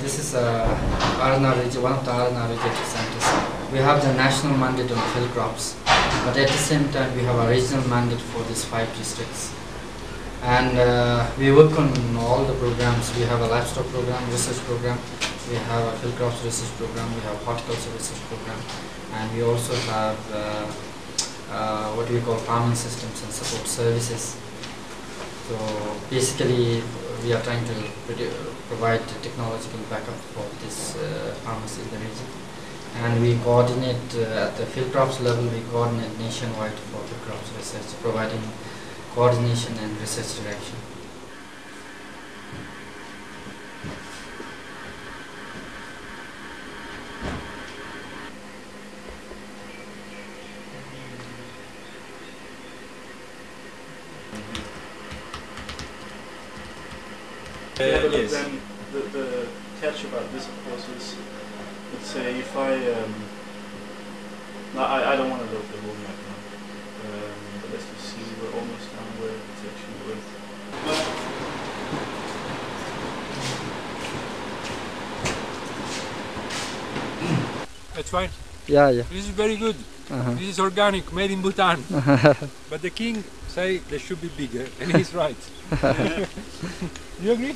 this is uh, RNR one of the RNR centers. We have the national mandate on field crops, but at the same time we have a regional mandate for these five districts. And uh, we work on all the programs. We have a livestock program, research program. We have a field crops research program. We have horticulture research program, and we also have uh, uh, what we call farming systems and support services. So basically, we are trying to provide the technological backup for these uh, farmers in the region. And we coordinate uh, at the field crops level, we coordinate nationwide for field crops research, providing coordination and research direction. But yes. then the, the catch about this, of course, is let's say if I um, no, I, I don't want to load the whole map now, um, but let's just see. We're almost down where it's actually worth. That's fine. Yeah, yeah. This is very good. Uh-huh. This is organic, made in Bhutan. but the king say they should be bigger, and he's right. you agree?